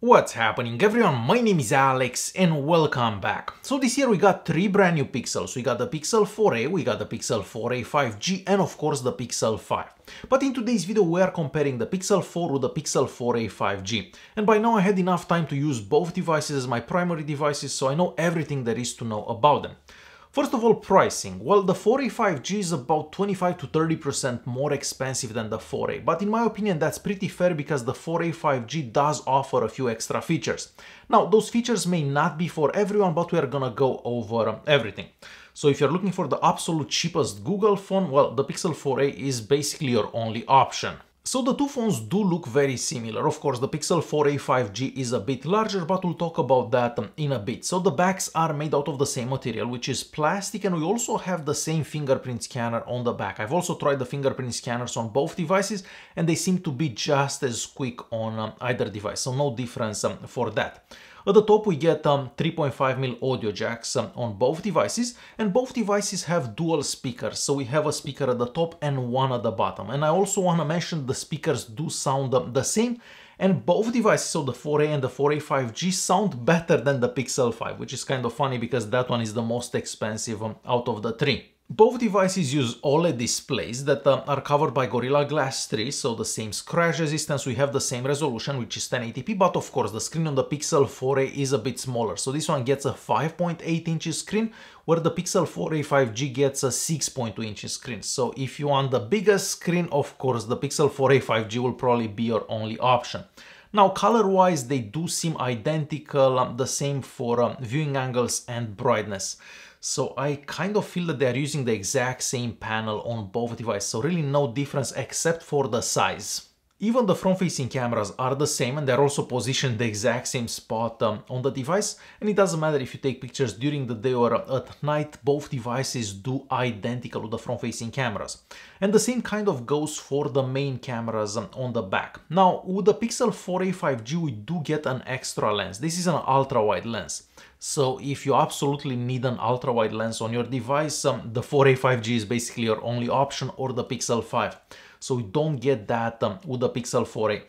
What's happening everyone, my name is Alex and welcome back. So this year we got three brand new Pixels. We got the Pixel 4a, we got the Pixel 4a 5G and of course the Pixel 5. But in today's video we are comparing the Pixel 4 with the Pixel 4a 5G. And by now I had enough time to use both devices as my primary devices so I know everything there is to know about them. First of all, pricing. Well, the 4A 5G is about 25 to 30% more expensive than the 4A, but in my opinion that's pretty fair because the 4A 5G does offer a few extra features. Now, those features may not be for everyone, but we are gonna go over um, everything. So if you're looking for the absolute cheapest Google phone, well, the Pixel 4a is basically your only option. So the two phones do look very similar. Of course, the Pixel 4a 5G is a bit larger, but we'll talk about that in a bit. So the backs are made out of the same material, which is plastic, and we also have the same fingerprint scanner on the back. I've also tried the fingerprint scanners on both devices, and they seem to be just as quick on um, either device, so no difference um, for that. At the top we get um, 3.5mm audio jacks um, on both devices and both devices have dual speakers so we have a speaker at the top and one at the bottom and I also want to mention the speakers do sound um, the same and both devices, so the 4a and the 4a 5G sound better than the Pixel 5 which is kind of funny because that one is the most expensive um, out of the three. Both devices use OLED displays that uh, are covered by Gorilla Glass 3, so the same scratch resistance, we have the same resolution, which is 1080p, but of course the screen on the Pixel 4a is a bit smaller. So this one gets a 5.8 inches screen, where the Pixel 4a 5G gets a 6.2 inches screen. So if you want the biggest screen, of course the Pixel 4a 5G will probably be your only option. Now color-wise they do seem identical, um, the same for um, viewing angles and brightness. So I kind of feel that they are using the exact same panel on both devices, so really no difference except for the size. Even the front-facing cameras are the same and they're also positioned the exact same spot um, on the device and it doesn't matter if you take pictures during the day or at night, both devices do identical with the front-facing cameras. And the same kind of goes for the main cameras um, on the back. Now, with the Pixel 4a 5G we do get an extra lens. This is an ultra-wide lens. So if you absolutely need an ultra-wide lens on your device, um, the 4a 5G is basically your only option or the Pixel 5 so we don't get that um, with the Pixel 4a.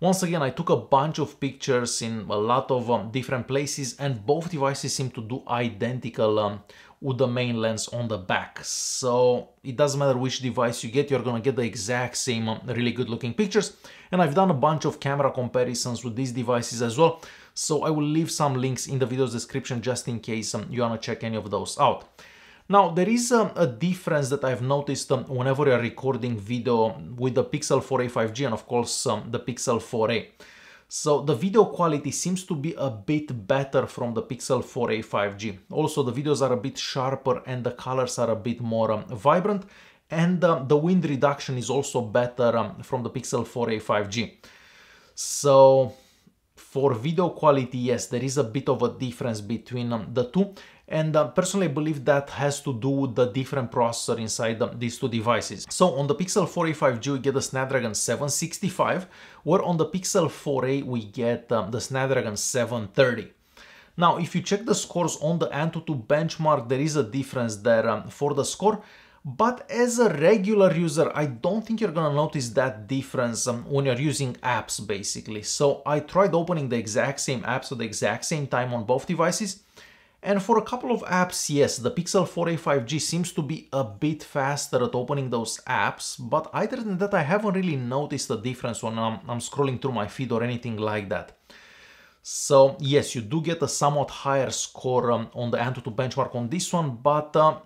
Once again, I took a bunch of pictures in a lot of um, different places and both devices seem to do identical um, with the main lens on the back. So it doesn't matter which device you get, you're gonna get the exact same um, really good looking pictures. And I've done a bunch of camera comparisons with these devices as well. So I will leave some links in the video's description just in case um, you wanna check any of those out. Now, there is a, a difference that I've noticed um, whenever you're recording video with the Pixel 4a 5G and of course um, the Pixel 4a. So the video quality seems to be a bit better from the Pixel 4a 5G. Also, the videos are a bit sharper and the colors are a bit more um, vibrant and um, the wind reduction is also better um, from the Pixel 4a 5G. So for video quality, yes, there is a bit of a difference between um, the two. And uh, personally, I believe that has to do with the different processor inside um, these two devices. So on the Pixel 4a 5G, we get the Snapdragon 765, where on the Pixel 4a, we get um, the Snapdragon 730. Now, if you check the scores on the Antutu benchmark, there is a difference there um, for the score. But as a regular user, I don't think you're gonna notice that difference um, when you're using apps, basically. So I tried opening the exact same apps at the exact same time on both devices, and for a couple of apps, yes, the Pixel 4a 5G seems to be a bit faster at opening those apps, but other than that, I haven't really noticed a difference when I'm, I'm scrolling through my feed or anything like that. So yes, you do get a somewhat higher score um, on the Antutu benchmark on this one, but uh,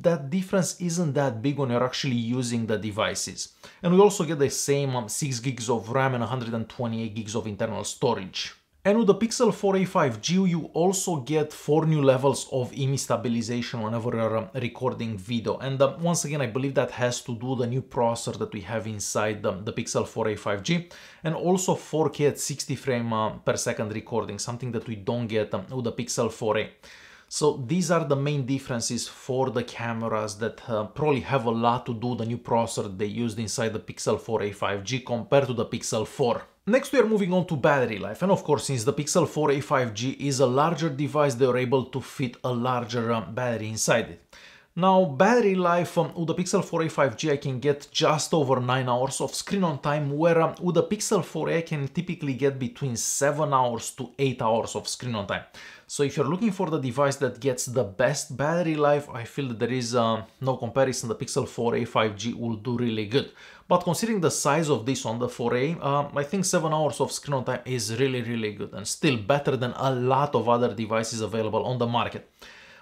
that difference isn't that big when you're actually using the devices. And we also get the same um, 6 gigs of RAM and 128 gigs of internal storage. And with the Pixel 4a 5G, you also get four new levels of image stabilization whenever you're um, recording video. And uh, once again, I believe that has to do the new processor that we have inside the, the Pixel 4a 5G and also 4K at 60 frame uh, per second recording, something that we don't get um, with the Pixel 4a. So these are the main differences for the cameras that uh, probably have a lot to do the new processor they used inside the Pixel 4a 5G compared to the Pixel 4. Next we are moving on to battery life and of course since the Pixel 4a 5G is a larger device they are able to fit a larger um, battery inside it. Now, battery life um, with the Pixel 4a 5G I can get just over 9 hours of screen on time, where um, with the Pixel 4a I can typically get between 7 hours to 8 hours of screen on time. So if you're looking for the device that gets the best battery life, I feel that there is uh, no comparison. The Pixel 4a 5G will do really good. But considering the size of this on the 4a, uh, I think 7 hours of screen on time is really, really good and still better than a lot of other devices available on the market.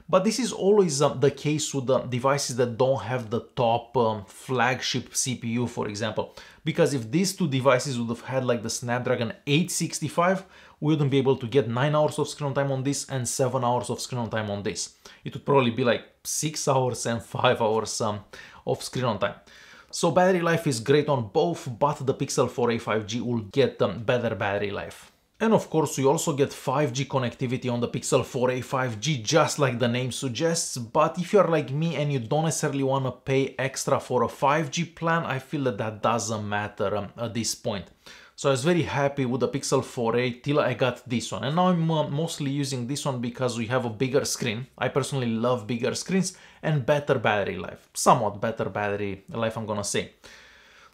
But this is always uh, the case with the devices that don't have the top um, flagship CPU, for example. Because if these two devices would have had like the Snapdragon 865, we wouldn't be able to get 9 hours of screen time on this and 7 hours of screen time on this. It would probably be like 6 hours and 5 hours um, of screen on time. So battery life is great on both, but the Pixel 4a 5G will get um, better battery life. And of course we also get 5G connectivity on the Pixel 4a 5G just like the name suggests, but if you're like me and you don't necessarily want to pay extra for a 5G plan, I feel that that doesn't matter um, at this point. So I was very happy with the Pixel 4a till I got this one. And now I'm uh, mostly using this one because we have a bigger screen. I personally love bigger screens and better battery life. Somewhat better battery life I'm gonna say.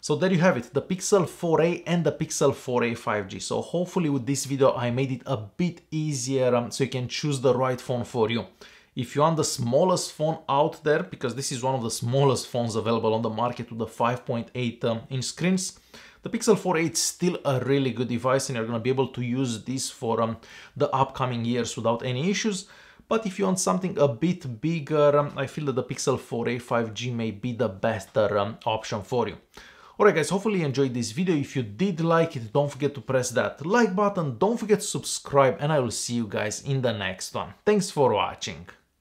So there you have it, the Pixel 4a and the Pixel 4a 5G. So hopefully with this video I made it a bit easier um, so you can choose the right phone for you. If you want the smallest phone out there, because this is one of the smallest phones available on the market with the 5.8 um, inch screens, the Pixel 4a is still a really good device and you're going to be able to use this for um, the upcoming years without any issues. But if you want something a bit bigger, um, I feel that the Pixel 4a 5G may be the better um, option for you. Alright guys, hopefully you enjoyed this video. If you did like it, don't forget to press that like button, don't forget to subscribe, and I will see you guys in the next one. Thanks for watching.